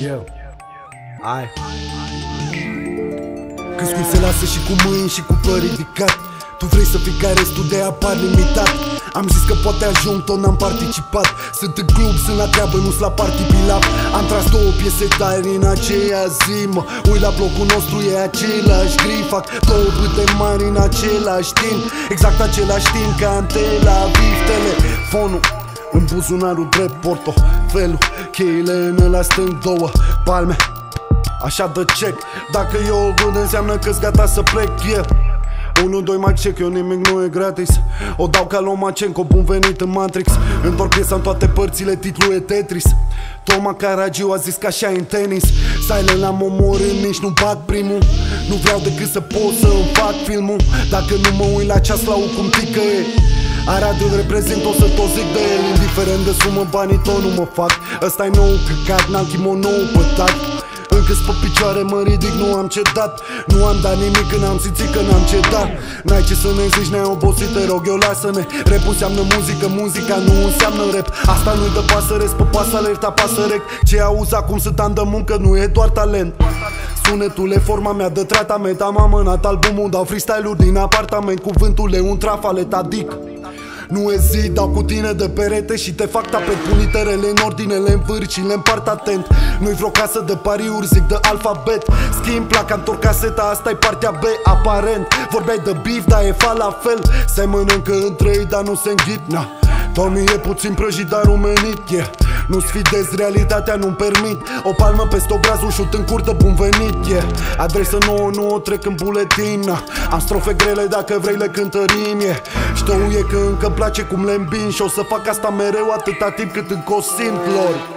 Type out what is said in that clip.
Yeah. Ai. Când scui se lasă și cu mâini și cu păr ridicat. Tu vrei să fii ca restul de apar limitat. Am zis că poate ajung, tot n-am participat. Sunt în club, sunt la treabă, nu-s la party pilap Am tras două piese tari în aceea zi, mă. Ui la blocul nostru, e același gri Fac două bâte mari în același timp. Exact același timp ca în Tel Aviv Telefonul în buzunarul drept portofelul Cheile în ăla stâng două palme. Așa de check Dacă e o gând înseamnă că-s gata să plec yeah. 1, 2, mai check, eu nimic nu e gratis. O dau ca Lomachenko, bun venit în Matrix. Întorc piesa în toate părțile, titlul e Tetris. Toma Caragiu a zis că așa în tenis. Silent l-am omorât, nici nu bag primul. Nu vreau decât să pot să îmi fac filmul. Dacă nu mă uit la ceas la cum tică e Aradul reprezint, o să tot zic de el Indiferent de sumă, banii tot nu mă fac. Ăsta-i nou căcat, n-am kimono pătat. Încă pe picioare mă ridic, nu am cedat. Nu am dat nimic când am simțit că n-am cedat. N-ai ce să ne zici, ne-ai obosit, te rog eu lasă-ne. Rap înseamnă muzică, muzica nu înseamnă rap. Asta nu-i de pasăre, pe pasă alerta pasărec Ce auzi acum sunt ani de muncă, nu e doar talent. Sunetul e forma mea de tratament Am amânat albumul, dau freestyle-uri din apartament. Cuvântul e un trafalet, adic nu zi, dau cu tine de perete și te fac tapet. Pun literele în ordine, le învârci și le împart atent. Nu-i vreo casă de pariuri, zic de alfabet. Schimb placa, întorc caseta, asta e partea B Aparent, vorbeai de bif, dar e falafel Se mănâncă între ei, dar nu se înghit, na. Tommy e puțin prăjit, dar umenit, yeah nu sfidez realitatea, nu-mi permit. O palmă peste obraz, un șut în curtă, bun venit, yeah Adresă nouă, nu o trec în buletin. Am strofe grele, dacă vrei le cântărim, yeah Știu e că încă place cum le îmbin Și o să fac asta mereu atâta timp cât încă o simt lor